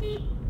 Beep.